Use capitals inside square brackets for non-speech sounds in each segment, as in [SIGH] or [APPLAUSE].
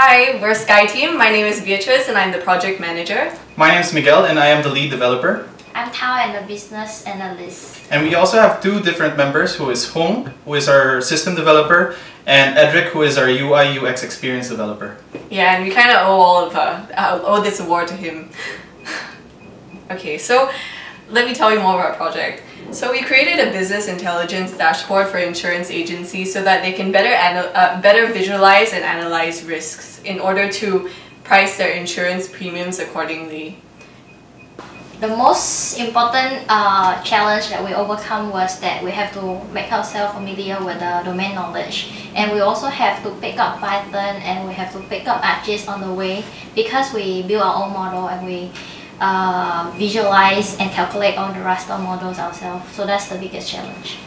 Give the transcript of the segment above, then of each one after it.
Hi, we're SkyTeam. My name is Beatrice and I'm the project manager. My name is Miguel and I am the lead developer. I'm Tao and the business analyst. And we also have two different members who is Hong, who is our system developer, and Edric, who is our UI UX experience developer. Yeah, and we kind of owe all of uh, owe this award to him. [LAUGHS] okay, so let me tell you more about our project. So we created a business intelligence dashboard for insurance agencies so that they can better uh, better visualize and analyze risks in order to price their insurance premiums accordingly. The most important uh, challenge that we overcome was that we have to make ourselves familiar with the domain knowledge and we also have to pick up Python and we have to pick up ArcGIS on the way because we build our own model and we uh, visualize and calculate all the raster models ourselves. So that's the biggest challenge.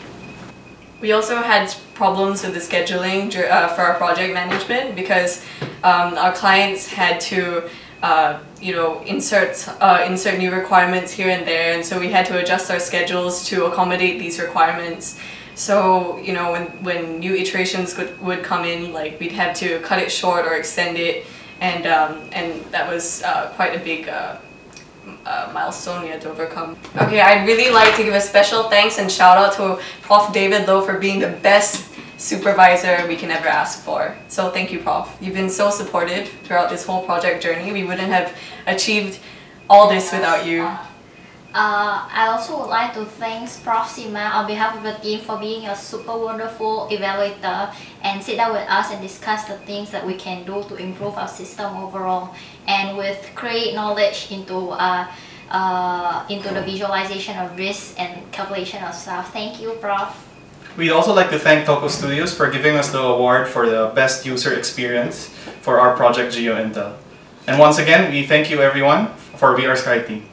We also had problems with the scheduling uh, for our project management because um, our clients had to uh, you know, insert, uh, insert new requirements here and there and so we had to adjust our schedules to accommodate these requirements. So, you know, when, when new iterations would, would come in, like we'd have to cut it short or extend it and, um, and that was uh, quite a big uh, milestone to overcome. Okay, I'd really like to give a special thanks and shout out to Prof. David Lo for being the best supervisor we can ever ask for. So thank you, Prof. You've been so supportive throughout this whole project journey. We wouldn't have achieved all this without you. Uh, I also would like to thank Prof. Sima on behalf of the team for being a super wonderful evaluator and sit down with us and discuss the things that we can do to improve our system overall and with create knowledge into uh, uh, into the visualization of risk and calculation of stuff. Thank you, Prof. We'd also like to thank Toco Studios for giving us the award for the best user experience for our project GeoIntel. And once again, we thank you everyone for VR SkyTeam.